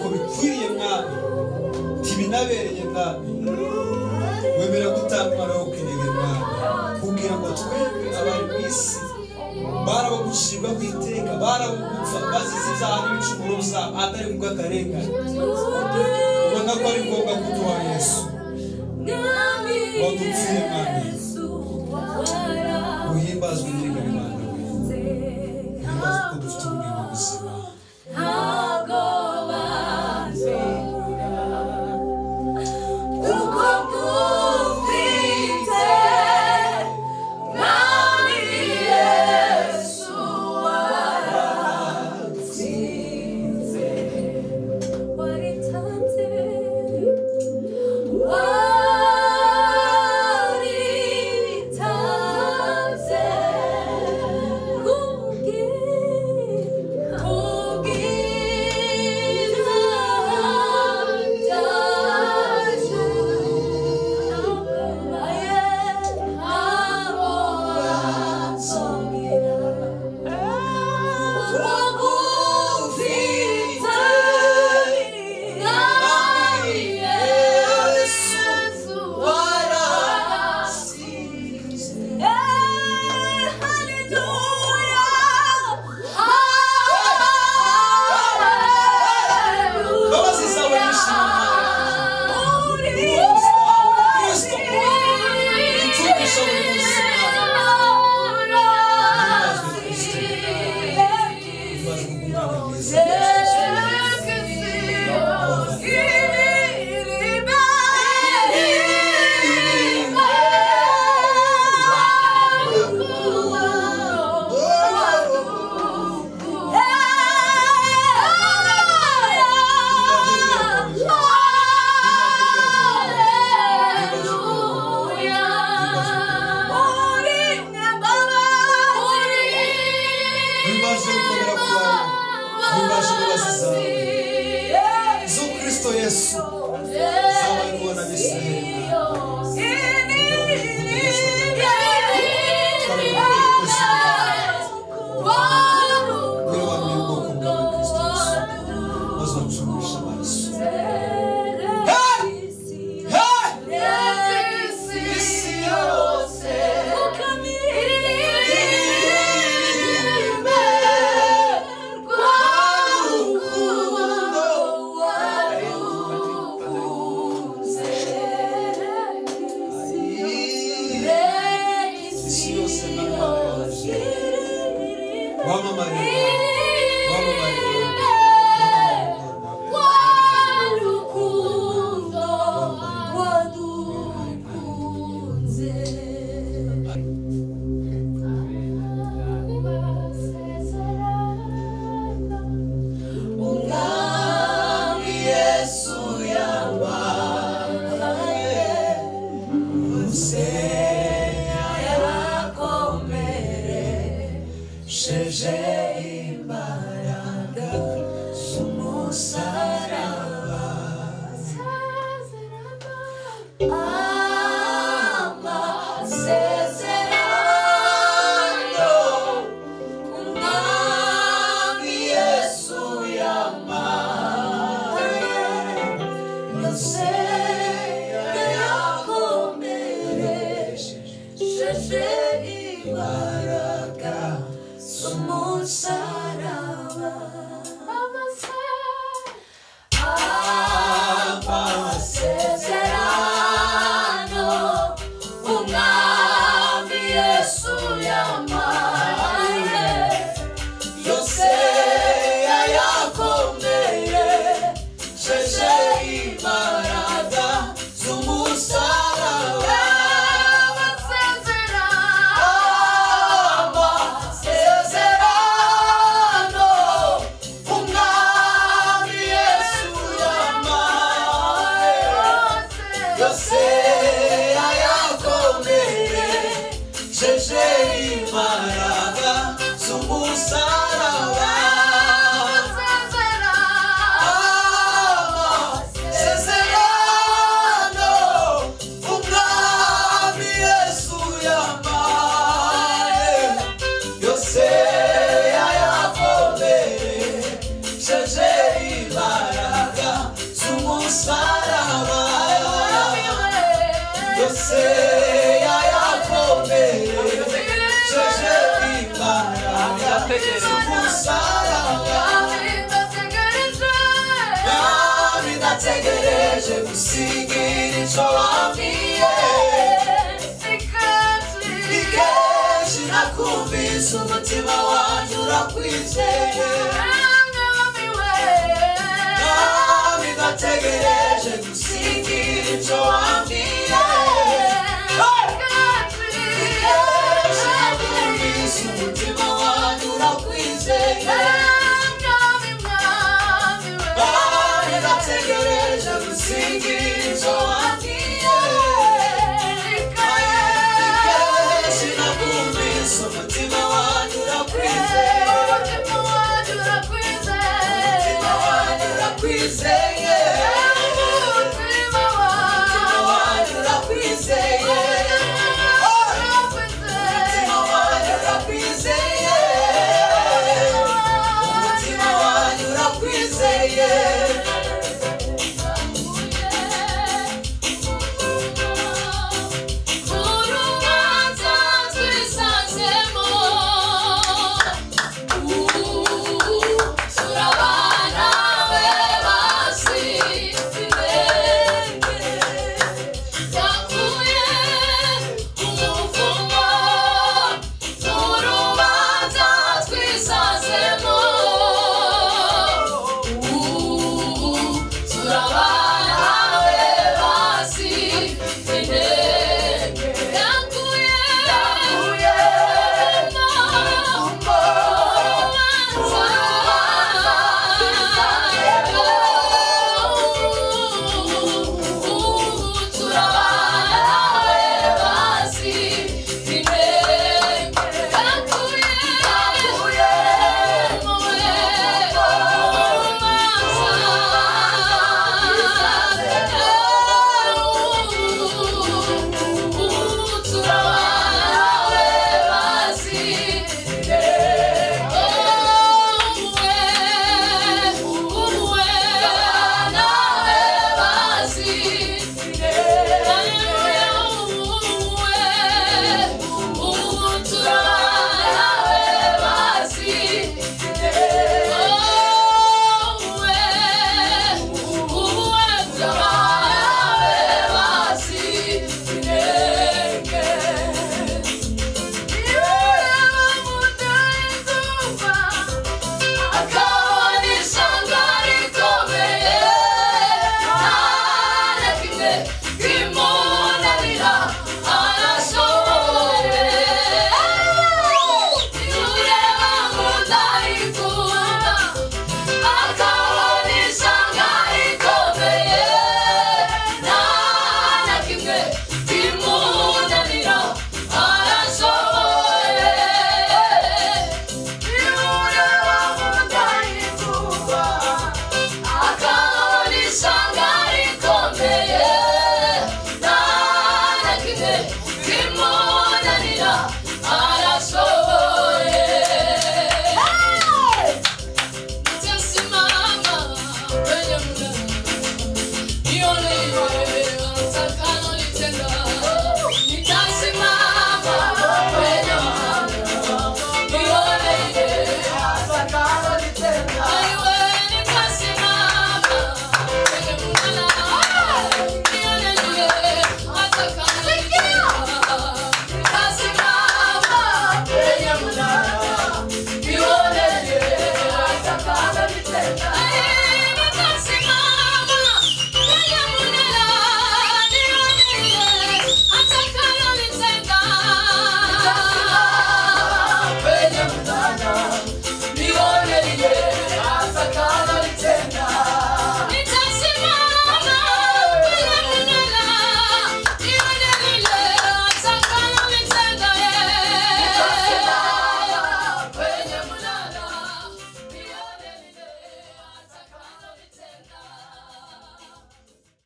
ko bikwiriye mwami ntibinabereye mwami wemera gutanga umwana wo kwinega mwami kugira ngo twebwe abari ku isi barabagucibwa ku iteka barabugupfa bazize ibyaha n'ibicumuro byabo atari mu bw'akarengane. Ubona ko ari ngombwa kuduha yesu. Wadupfire mwami umutima wanjye urakwizera nawe gategereje gusingira icyo wambwira